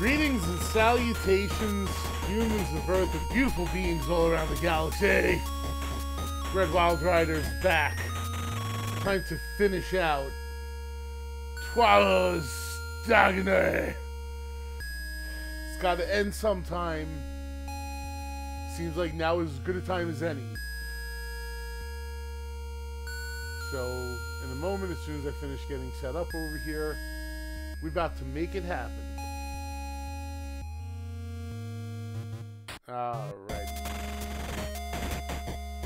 Greetings and salutations, humans of Earth and beautiful beings all around the galaxy. Red Wildrider's back. Time to finish out Twilight Stagne. It's got to end sometime. Seems like now is as good a time as any. So, in a moment, as soon as I finish getting set up over here, we're about to make it happen. Alright.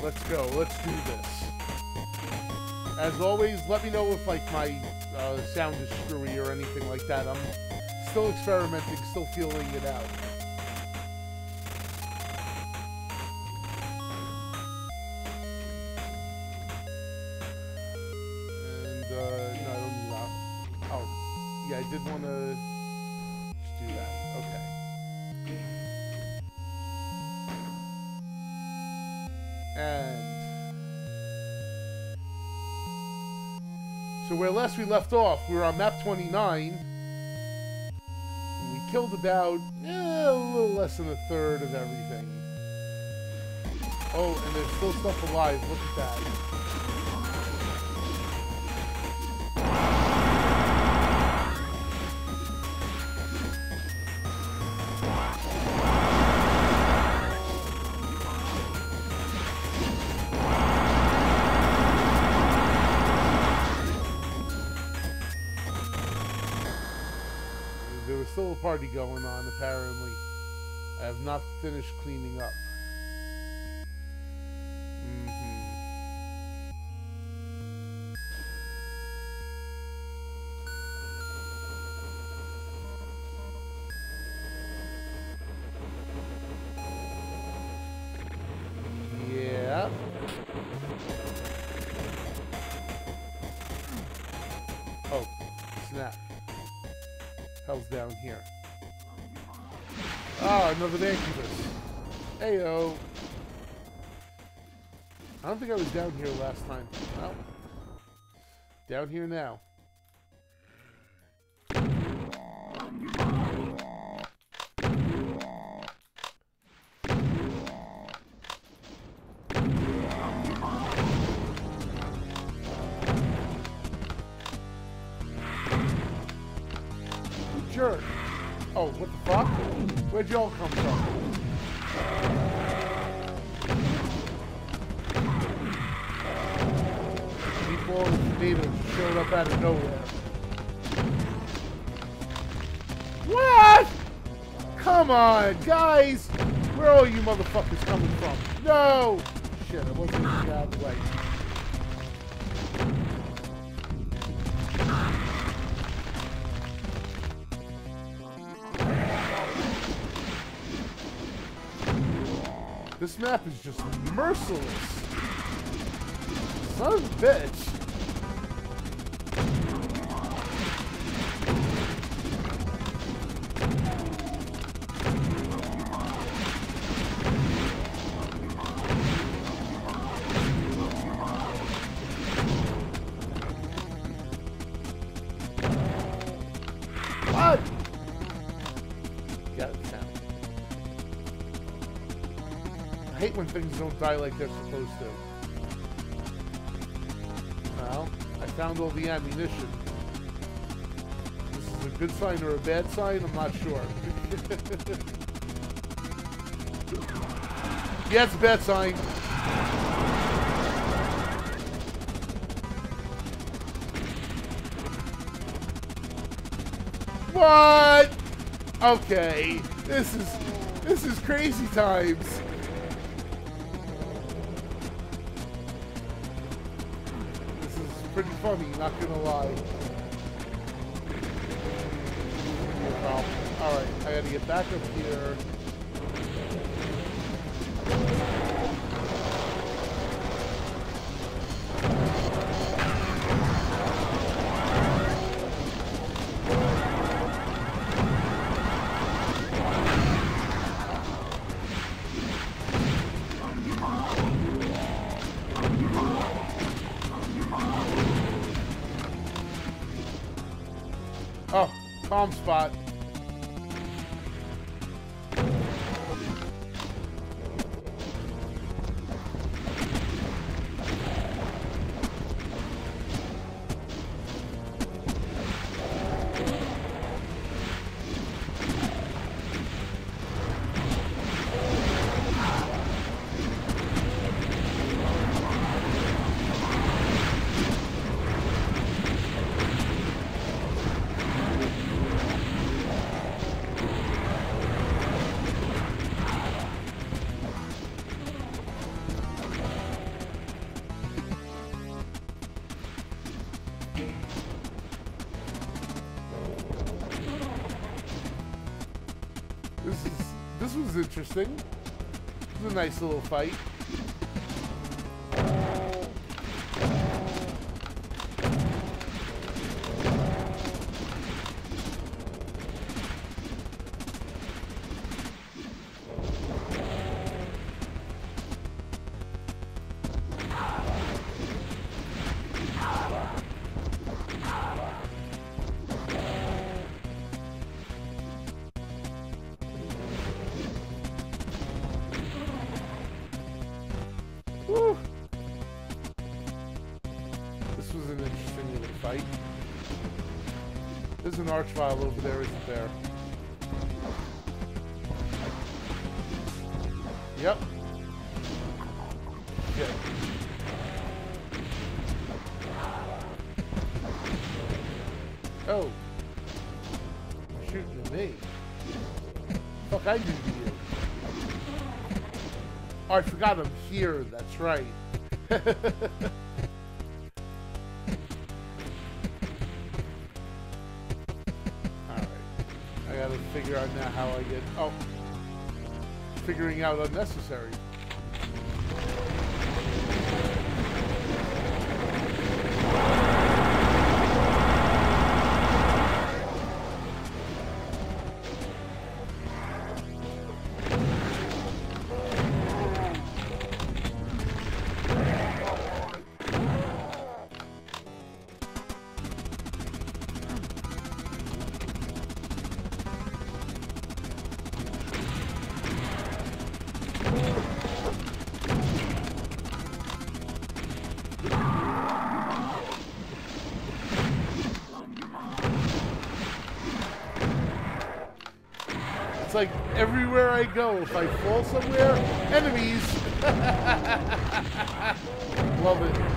Let's go. Let's do this. As always, let me know if like my uh, sound is screwy or anything like that. I'm still experimenting, still feeling it out. Last we left off, we were on map 29. And we killed about eh, a little less than a third of everything. Oh, and there's still stuff alive. Look at that. Party going on, apparently. I have not finished cleaning up. Another incubus. Heyo. I don't think I was down here last time. Well, down here now. Come on, guys! Where are all you motherfuckers coming from? No! Shit, I wasn't even out of the way. This map is just merciless. Son of a bitch. When things don't die like they're supposed to. Well, I found all the ammunition. This is a good sign or a bad sign? I'm not sure. yeah, it's a bad sign. What? Okay. This is this is crazy times. Not gonna lie. Alright, I gotta get back up here. Spot. Interesting. This was a nice little fight. An archvile over there, isn't there? Yep. Yeah. Oh. Shooting at me. Fuck, I do to you. Oh, I forgot I'm here. That's right. Out unnecessary. Everywhere I go, if I fall somewhere, enemies. Love it.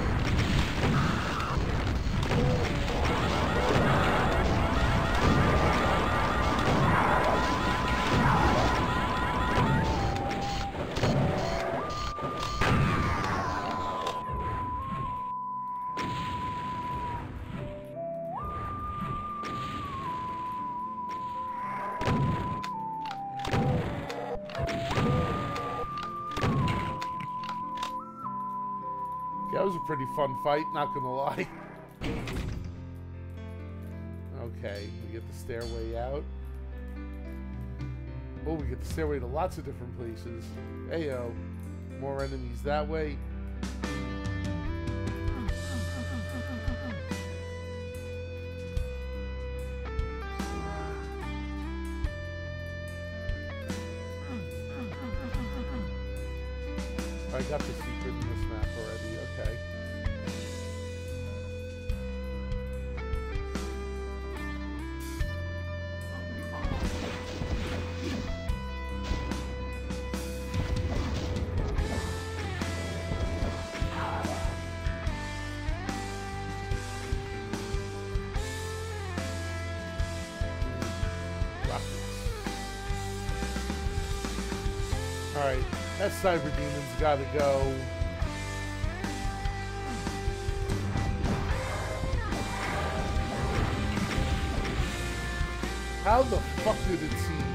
Pretty fun fight, not gonna lie. Okay, we get the stairway out. Oh, we get the stairway to lots of different places. Heyo, more enemies that way. I got the secret in this map Cyberdemon's gotta go. How the fuck did it see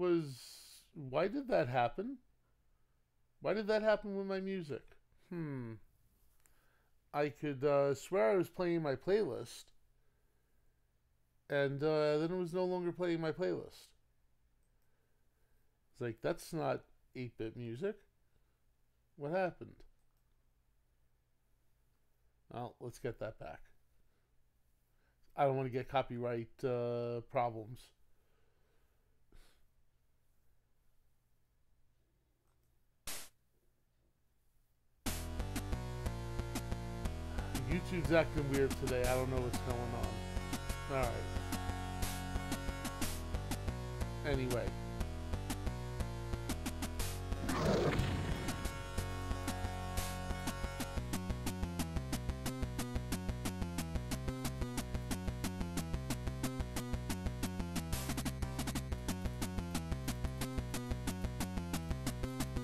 was. Why did that happen? Why did that happen with my music? Hmm. I could uh, swear I was playing my playlist, and uh, then it was no longer playing my playlist. It's like, that's not 8 bit music. What happened? Well, let's get that back. I don't want to get copyright uh, problems. YouTube's acting weird today. I don't know what's going on. Alright. Anyway.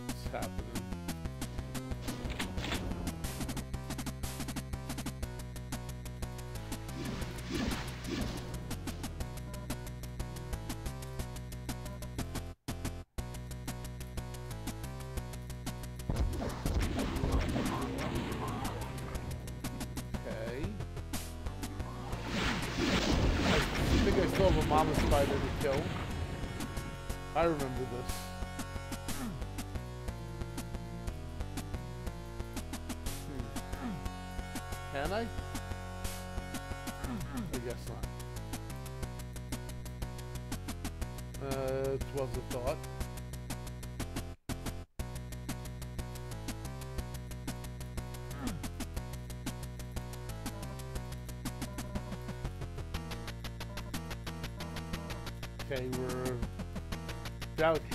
What's happening? Mama spider to kill. I remember this.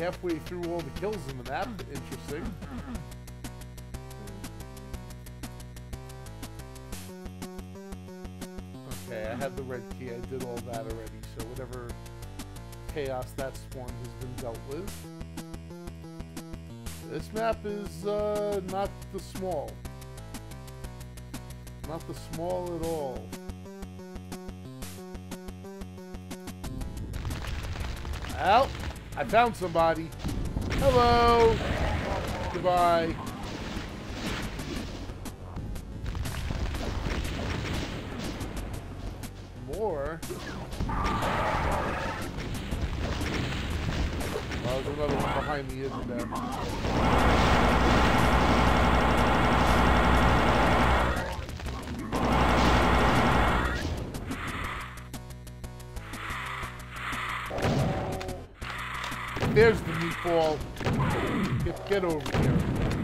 Halfway through all the kills in the map. Interesting. Okay, I have the red key. I did all that already. So whatever chaos that spawned has been dealt with. This map is uh, not the small. Not the small at all. Well, I found somebody. Hello. Goodbye. More. Oh, there's another one behind me, isn't there? There's the meatball. Get, get over here.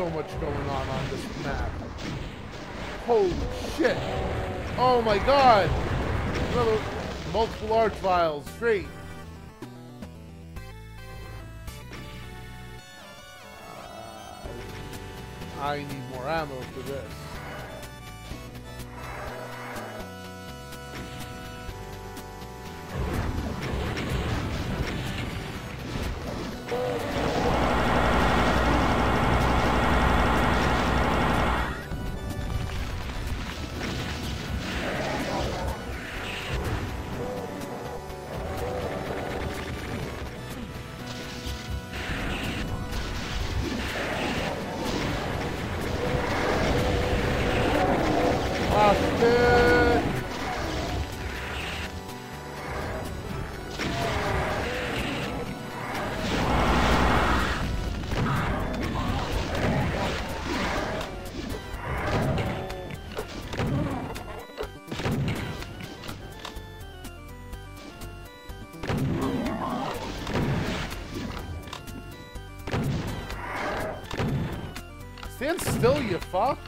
So much going on on this map. Holy shit! Oh my god! Another multiple archviles. Great. Uh, I need more ammo for this. Still, you fuck.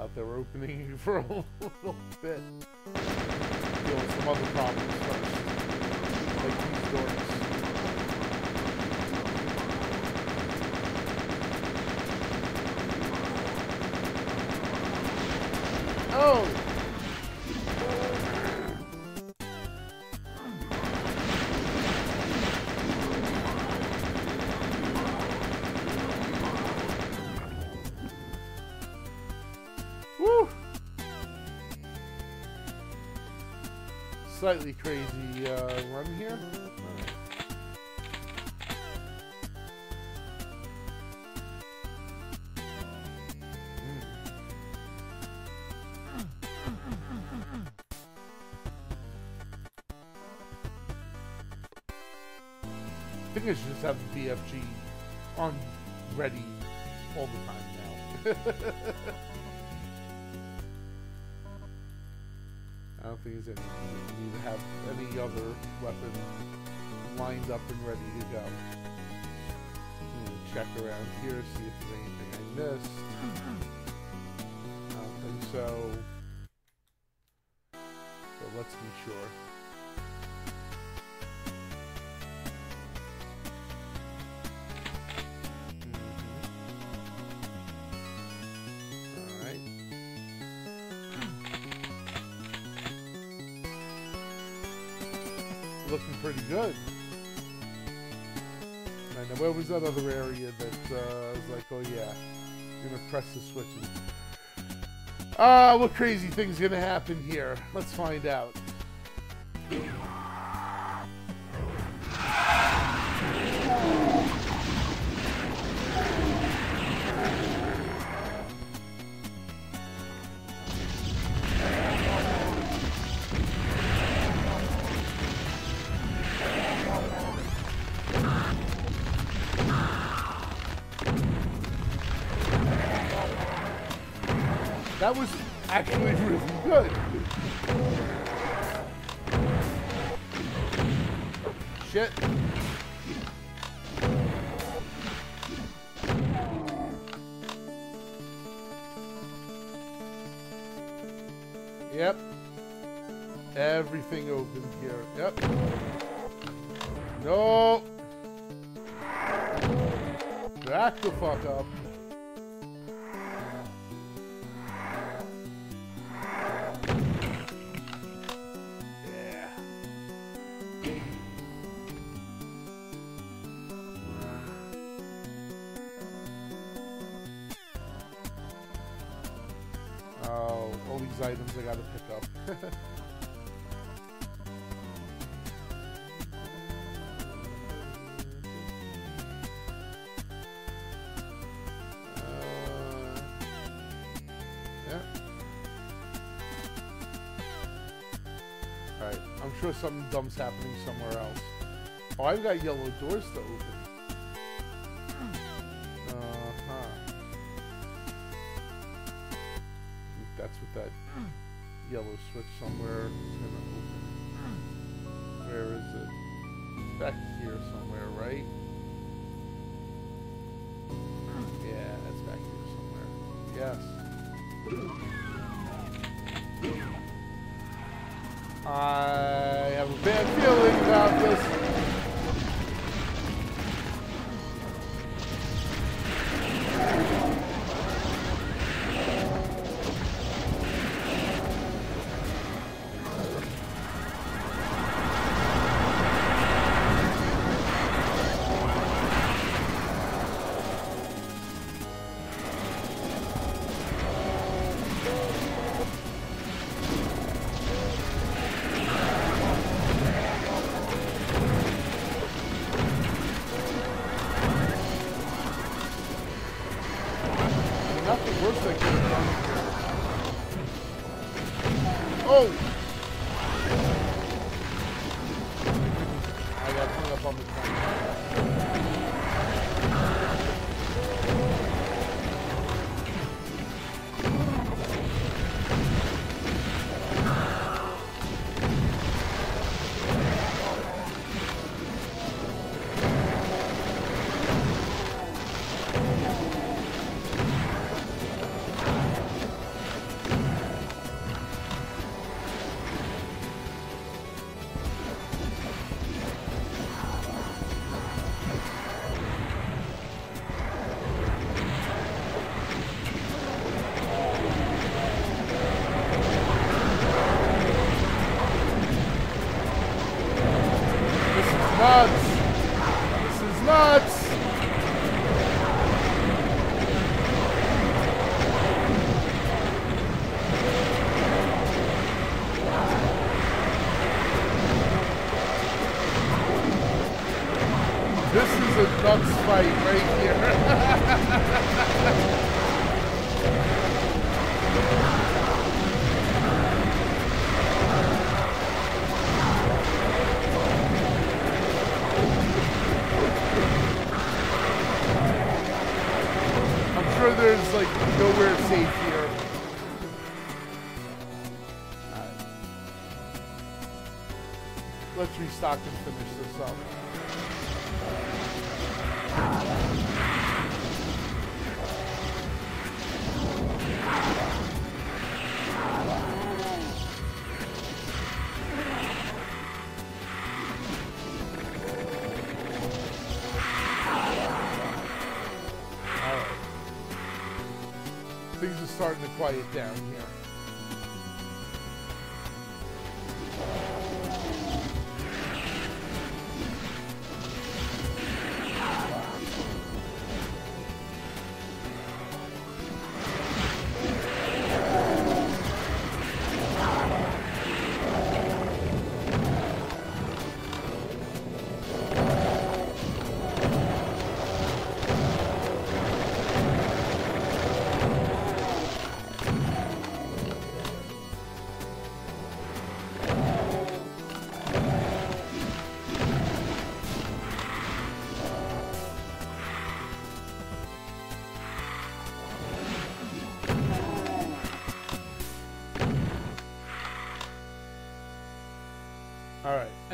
Out their opening for a little bit. Deal with some other problems first. Slightly crazy uh, run here. I think I should just have the BFG on ready all the time now. There's any need to have any other weapon lined up and ready to go. Check around here, see if there's anything I missed. I don't think so. So let's be sure. Good. And where was that other area that uh, was like, oh yeah, I'm gonna press the switch and Ah, what crazy thing's gonna happen here? Let's find out. That was actually really good. Shit. Yep. Everything open here. Yep. No. Back the fuck up. Dumb's happening somewhere else. Oh, I've got yellow doors to open. Feeling fight right here. I'm sure there's like nowhere safe here. Let's restock and quiet down here.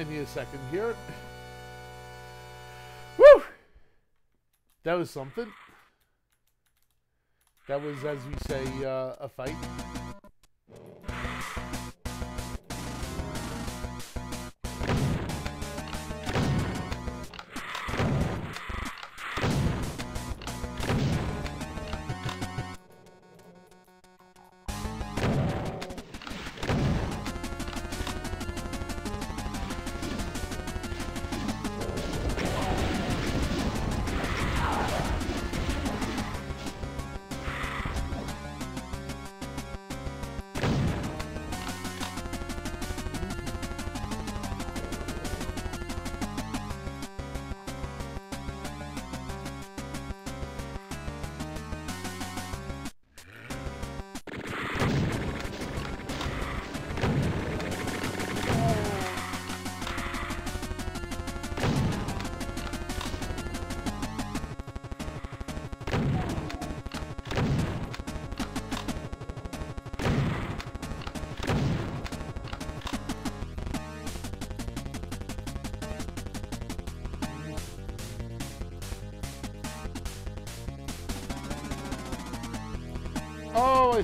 I need a second here. Woo! That was something. That was, as we say, uh, a fight.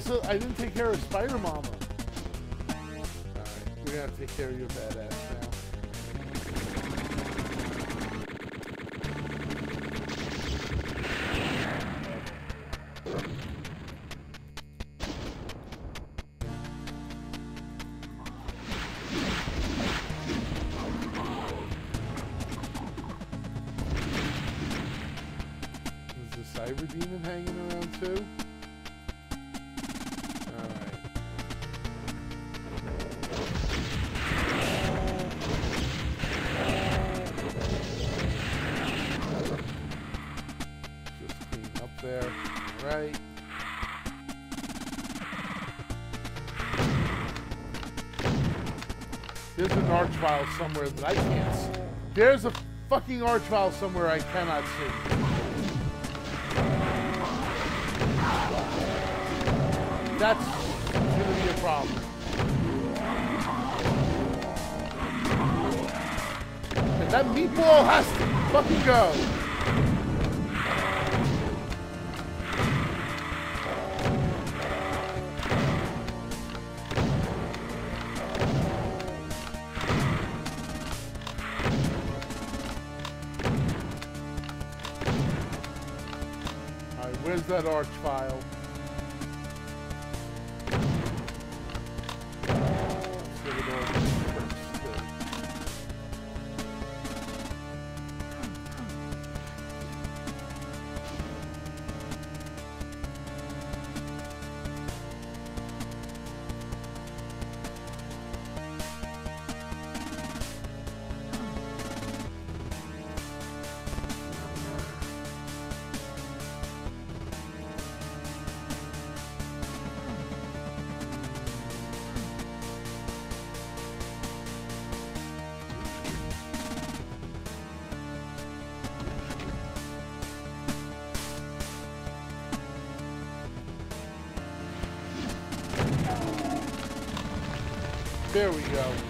Still I didn't take care of Spider Mama. Alright, have to take care of your badass now. somewhere that I can't see. There's a fucking arch valve somewhere I cannot see. That's gonna be a problem. And that meatball has to fucking go. that arch fire. we go.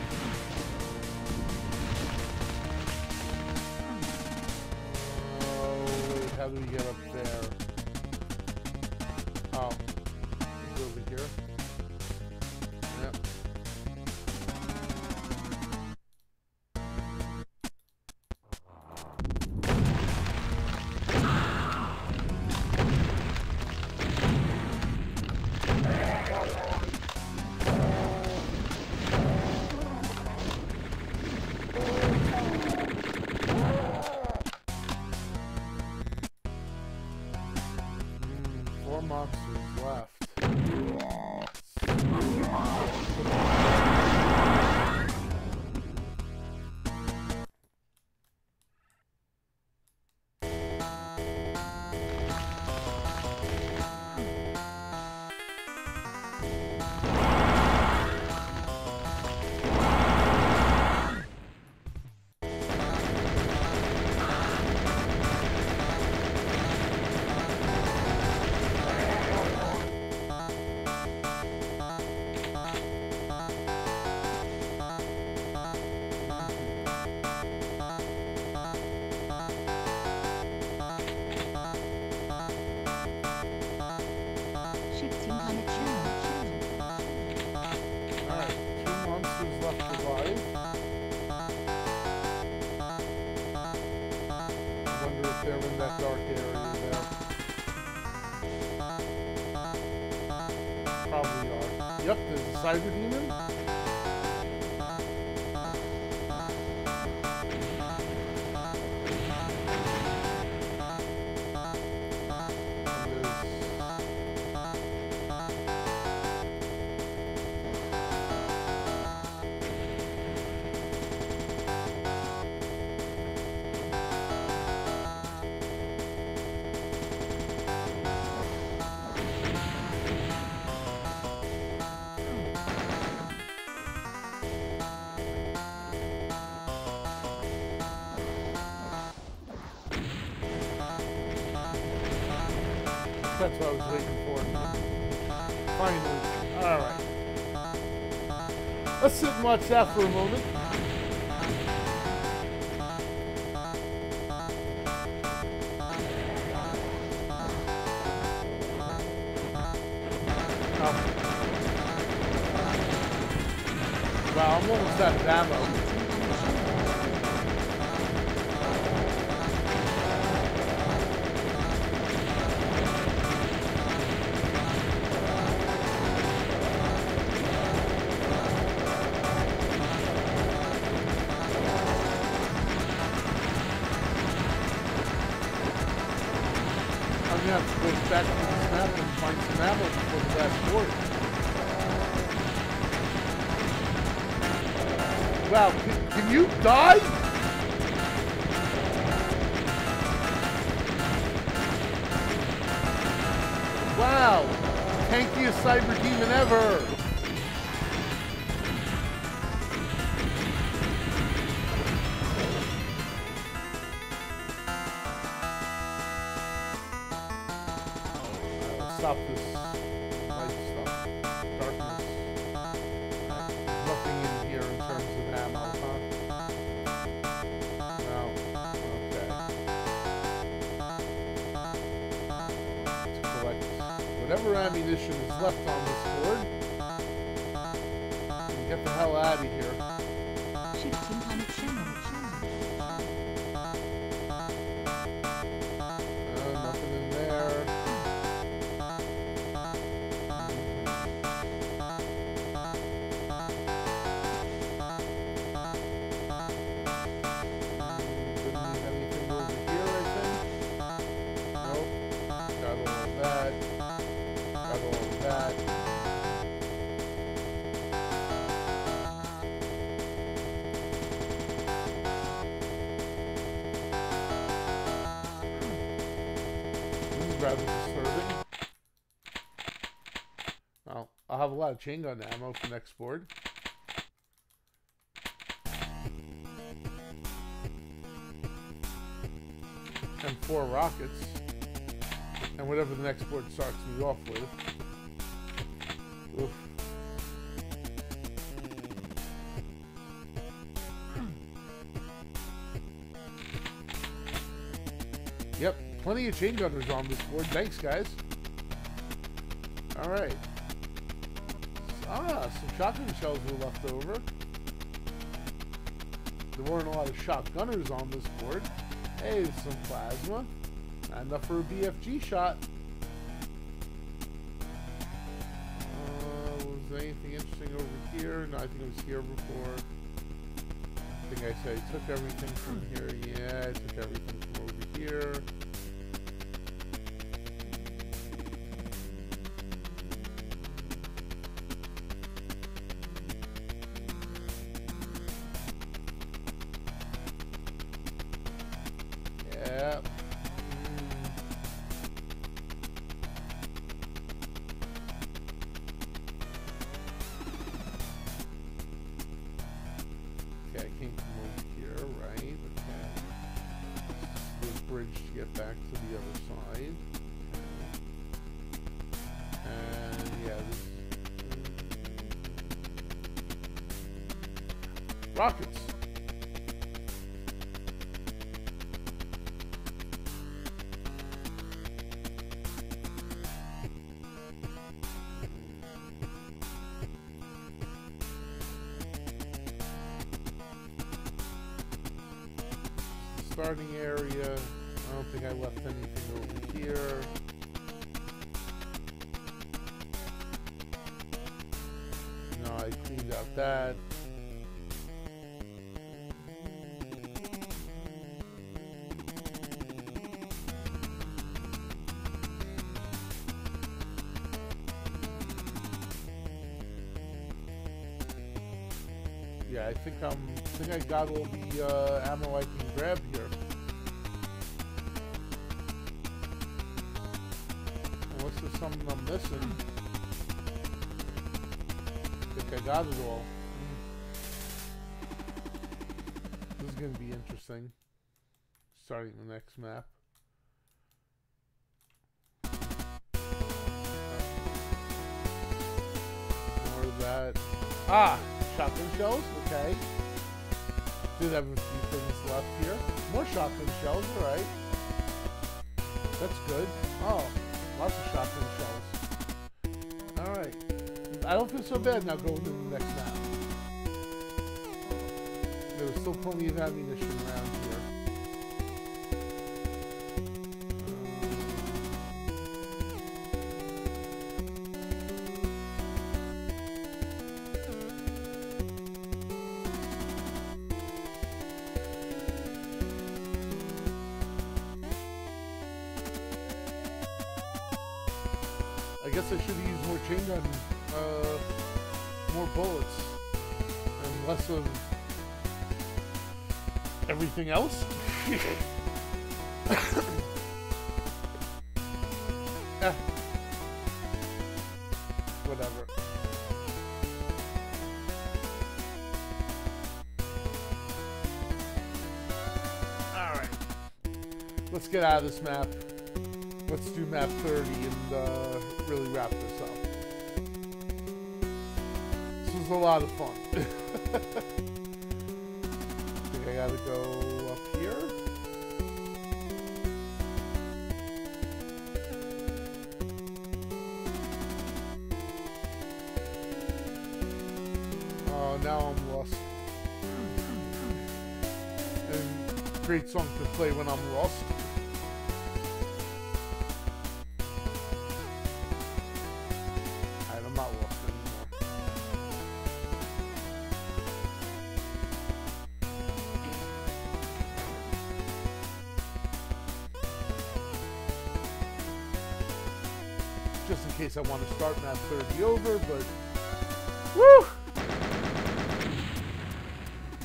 and watch that for a moment. Oh. Wow, I'm almost out of ammo. Disturbing. Well, I'll have a lot of chain gun ammo for next board. And four rockets. And whatever the next board starts me off with. Plenty of chain gunners on this board. Thanks, guys. Alright. Ah, some shotgun shells were left over. There weren't a lot of shotgunners on this board. Hey, some plasma. Not enough for a BFG shot. Uh, was there anything interesting over here? No, I think it was here before. I think I said I took everything from here. Yeah, I took everything from over here. Back to the other side. And yeah, this. Rockets. That. Yeah, I think I'm. I think I got all the uh, ammo I can grab here. Unless there's something I'm missing. Got it all. This is gonna be interesting. Starting the next map. More of that. Ah, shotgun shells. Okay. Did have a few things left here. More shotgun shells. All right. That's good. Oh, lots of shotgun shells. All right. I don't feel so bad now going to the next map. There's still plenty of ammunition around else. eh. Whatever. Alright. Let's get out of this map. let's do map 30 and uh, really wrap this up. This was a lot of fun. go up here. Oh, now I'm lost. And great song to play when I'm lost. Case I want to start map 30 over, but woo!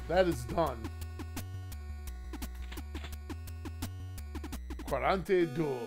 That is done. Quarante do.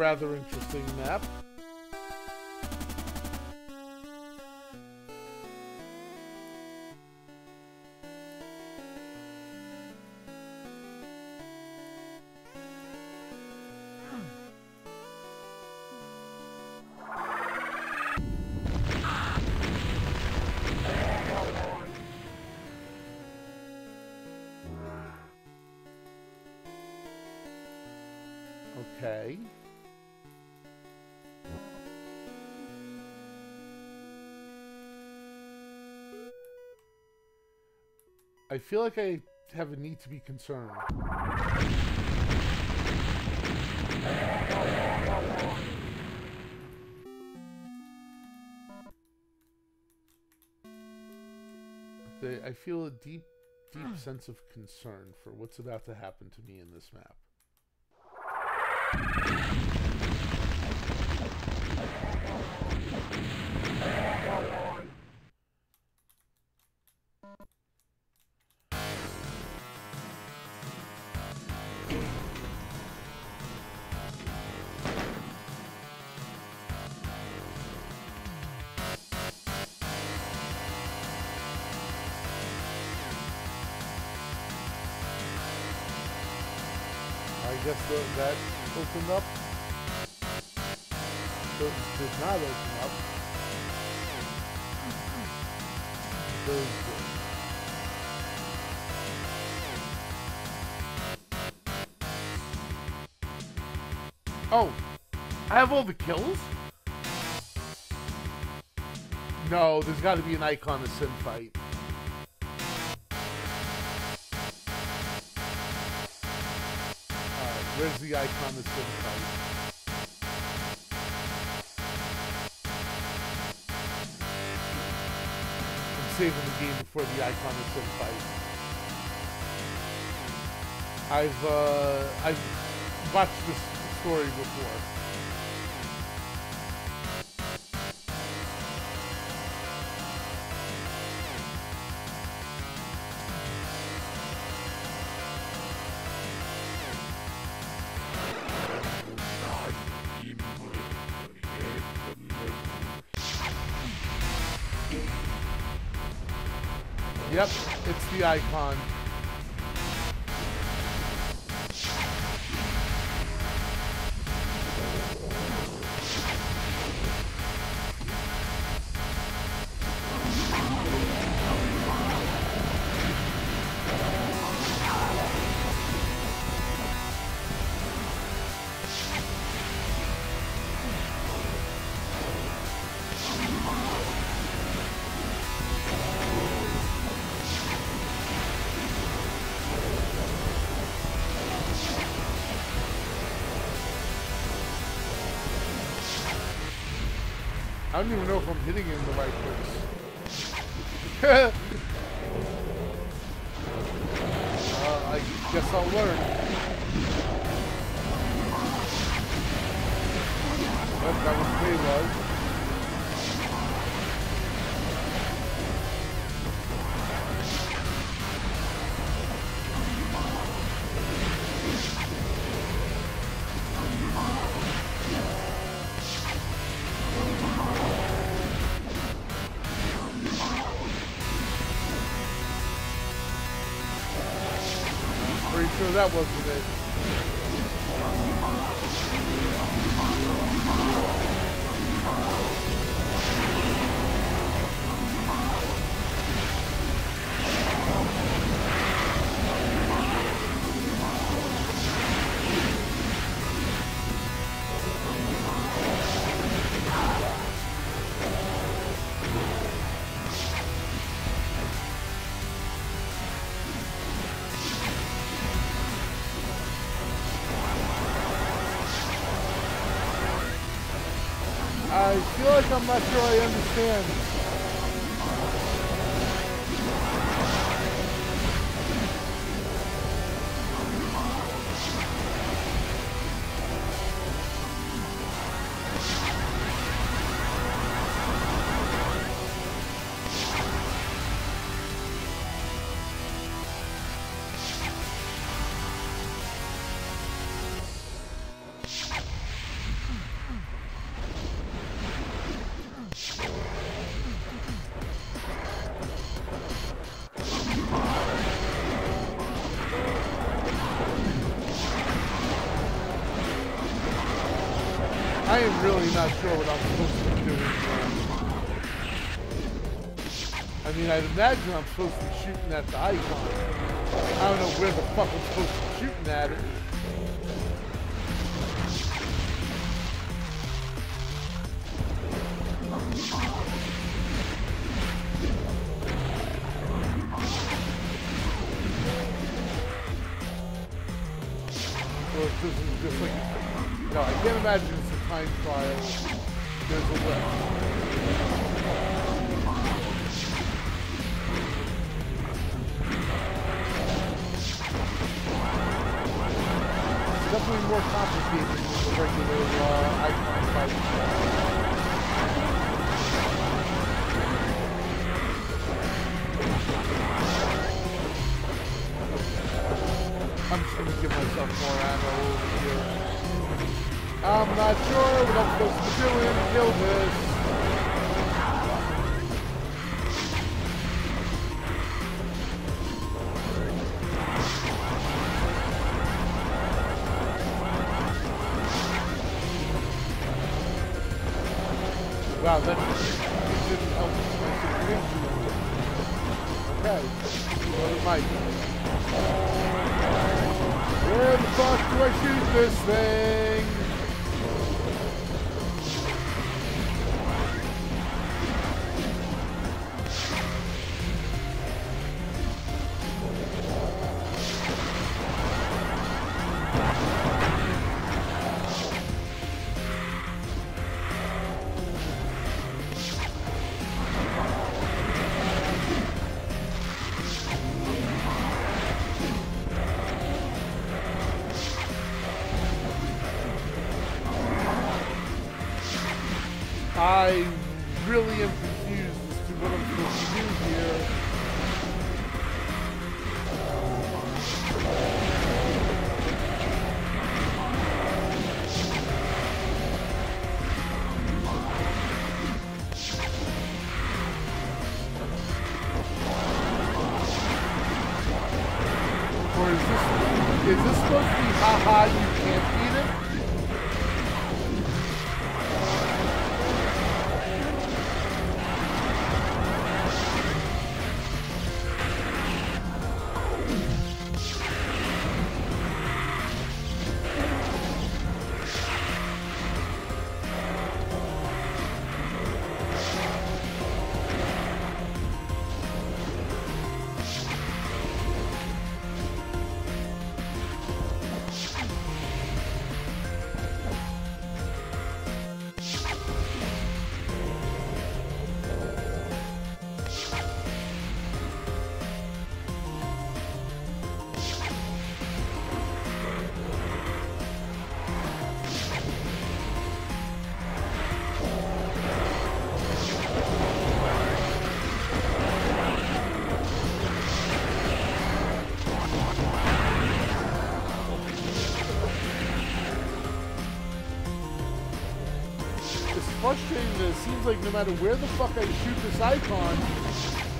Rather interesting map. Okay. I feel like I have a need to be concerned. I feel a deep, deep hmm. sense of concern for what's about to happen to me in this map. Up. Those did not open up. Those did. Oh, I have all the kills? No, there's got to be an icon of Sin Fight. Where's the icon Sin Fight? I'm saving the game before the icon of Sin Fight. I've uh, I've watched this story before. Icon. I don't even know if I'm hitting it in the right place. uh, I guess I'll learn. Yep, that was Paylove. Pretty that wasn't am really not sure what I'm supposed to be doing here. I mean, I'd imagine I'm supposed to be shooting at the icon. I don't know where the fuck I'm supposed to be shooting at it. Okay. Where the fuck do I shoot this thing? Seems like no matter where the fuck I shoot this icon,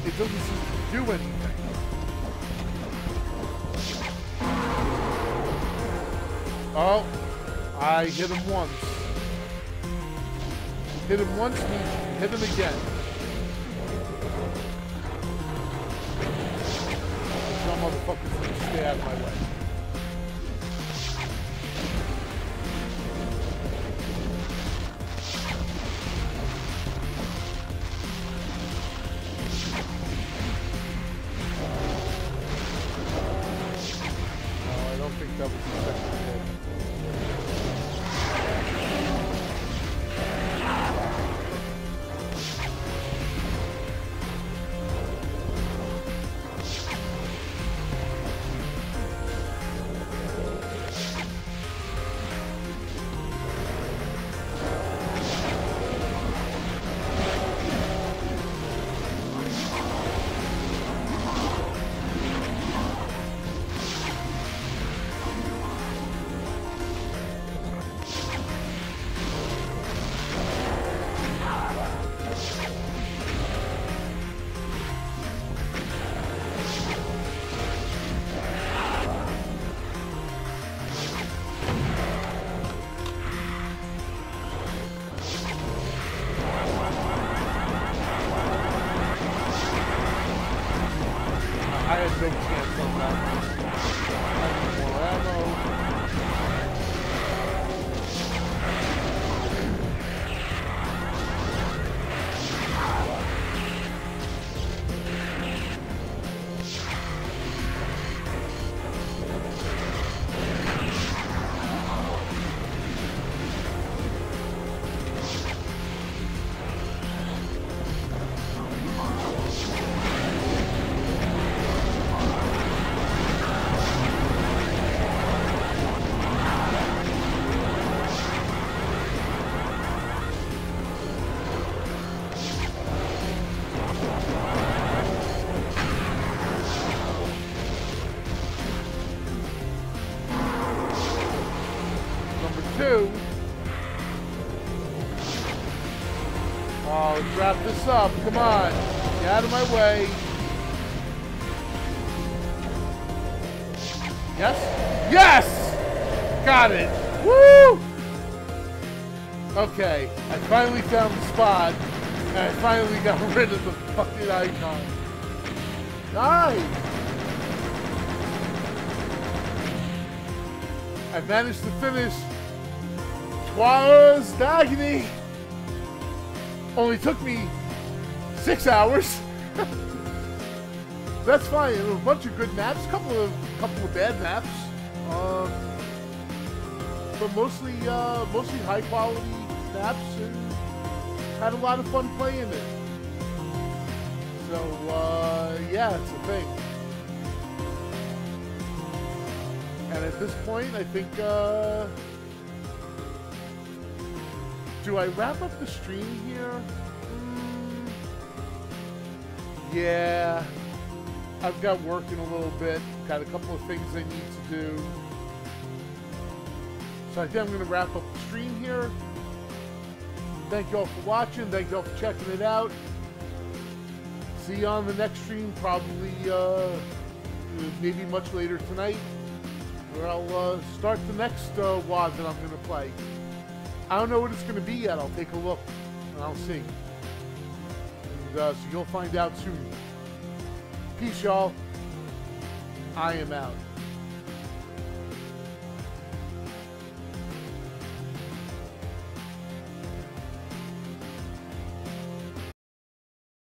it doesn't seem to do anything. Oh, I hit him once. Hit him once hit him again. Get out of my way. Yes? Yes! Got it. Woo! Okay, I finally found the spot, and I finally got rid of the fucking icon. Nice! I managed to finish Twas d'Agony. Only took me six hours. That's fine. A bunch of good maps, couple of couple of bad maps, um, but mostly uh, mostly high quality maps, and had a lot of fun playing it. So uh, yeah, it's a thing. And at this point, I think, uh, do I wrap up the stream here? Yeah. I've got work in a little bit. Got a couple of things I need to do. So I think I'm going to wrap up the stream here. Thank you all for watching. Thank you all for checking it out. See you on the next stream, probably, uh, maybe much later tonight where I'll uh, start the next uh, WAD that I'm going to play. I don't know what it's going to be yet. I'll take a look and I'll see. And, uh, so you'll find out soon. Peace, y'all. I am out.